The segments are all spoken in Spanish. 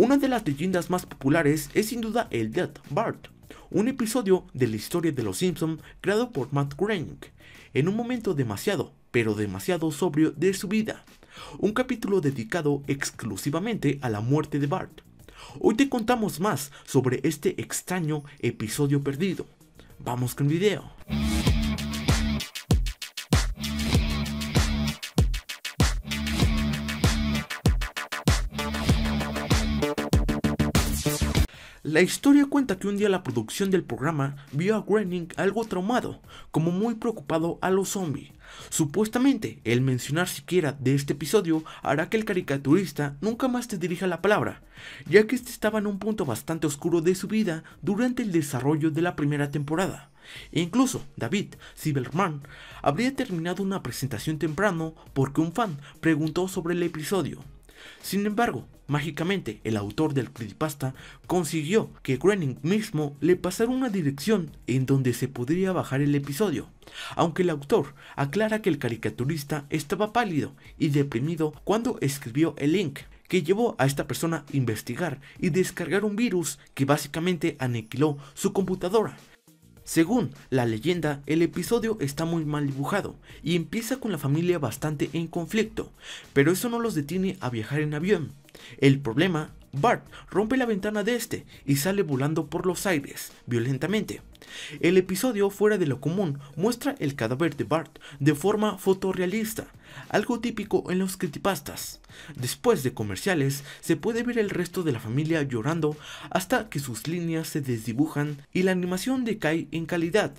Una de las leyendas más populares es sin duda el Death Bart, un episodio de la historia de los Simpson creado por Matt Groening, en un momento demasiado, pero demasiado sobrio de su vida. Un capítulo dedicado exclusivamente a la muerte de Bart. Hoy te contamos más sobre este extraño episodio perdido. Vamos con el video. La historia cuenta que un día la producción del programa vio a Groening algo traumado, como muy preocupado a los zombies. Supuestamente, el mencionar siquiera de este episodio hará que el caricaturista nunca más te dirija la palabra, ya que este estaba en un punto bastante oscuro de su vida durante el desarrollo de la primera temporada. E incluso David Silverman habría terminado una presentación temprano porque un fan preguntó sobre el episodio. Sin embargo, mágicamente el autor del creepypasta consiguió que Groening mismo le pasara una dirección en donde se podría bajar el episodio, aunque el autor aclara que el caricaturista estaba pálido y deprimido cuando escribió el link que llevó a esta persona a investigar y descargar un virus que básicamente aniquiló su computadora según la leyenda, el episodio está muy mal dibujado y empieza con la familia bastante en conflicto, pero eso no los detiene a viajar en avión. El problema, Bart rompe la ventana de este y sale volando por los aires, violentamente. El episodio fuera de lo común muestra el cadáver de Bart de forma fotorrealista, algo típico en los creepypastas. Después de comerciales, se puede ver el resto de la familia llorando hasta que sus líneas se desdibujan y la animación decae en calidad.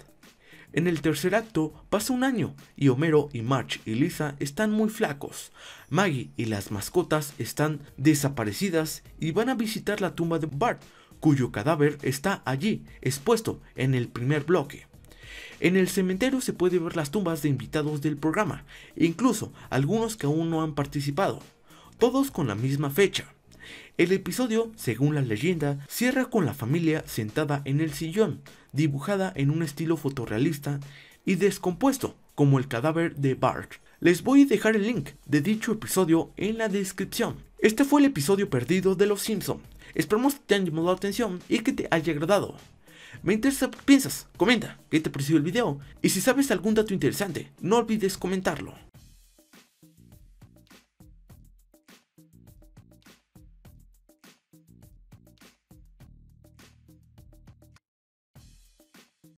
En el tercer acto pasa un año y Homero y Marge y Lisa están muy flacos. Maggie y las mascotas están desaparecidas y van a visitar la tumba de Bart, cuyo cadáver está allí, expuesto en el primer bloque. En el cementerio se puede ver las tumbas de invitados del programa, incluso algunos que aún no han participado, todos con la misma fecha. El episodio, según la leyenda, cierra con la familia sentada en el sillón, dibujada en un estilo fotorrealista y descompuesto, como el cadáver de Bart. Les voy a dejar el link de dicho episodio en la descripción. Este fue el episodio perdido de Los Simpson. Esperamos que te haya llamado la atención y que te haya agradado. Me interesa piensas, comenta qué te pareció el video y si sabes algún dato interesante, no olvides comentarlo.